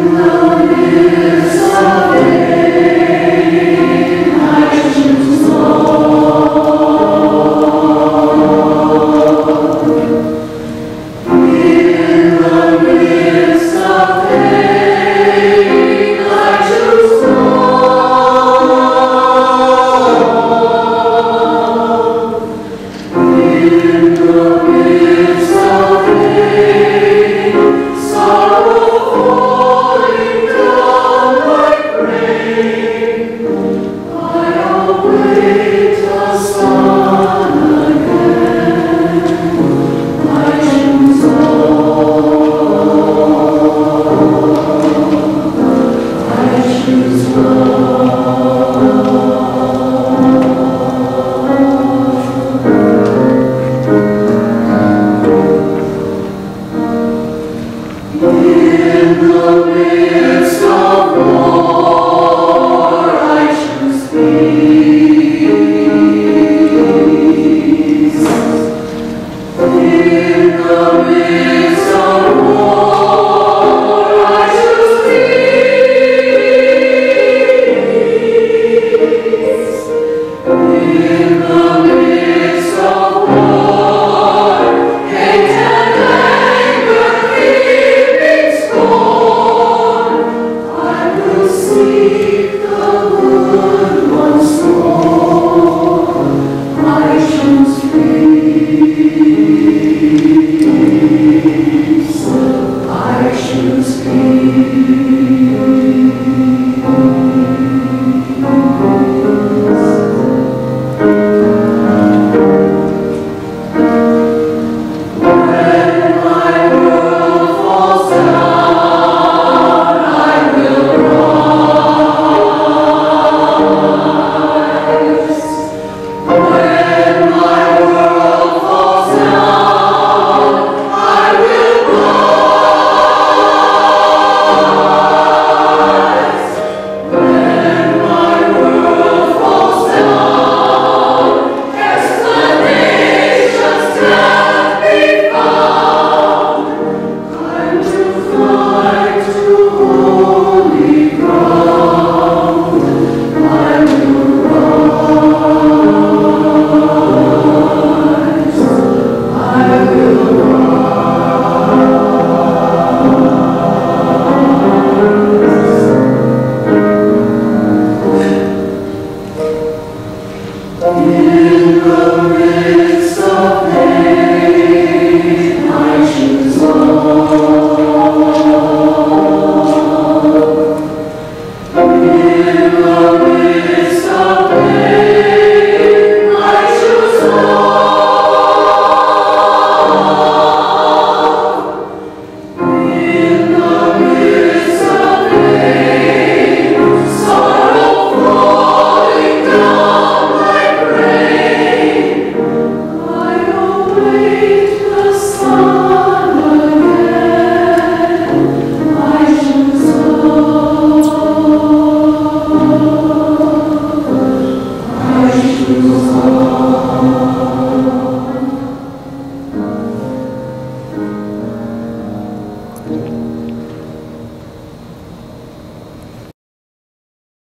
you I